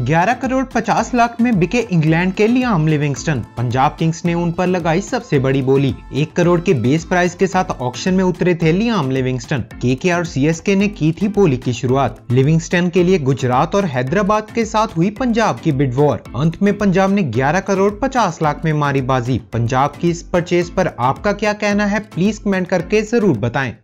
11 करोड़ 50 लाख में बिके इंग्लैंड के लियाम लिविंगस्टन। पंजाब किंग्स ने उन पर लगाई सबसे बड़ी बोली। एक करोड़ के बेस प्राइस के साथ ऑक्शन में उतरे थे लियाम लिविंगस्टन। के और सीएसके ने की थी बोली की शुरुआत। लिविंगस्टन के लिए गुजरात और हैदराबाद के साथ हुई पंजाब की बिड वॉर। अंत में पंजाब ने 11 करोड़ 50 लाख में मारी बाजी। पंजाब की इस परचेज पर आपका क्या कहना है प्लीज़ कमेंट करके ज़रूर बताए।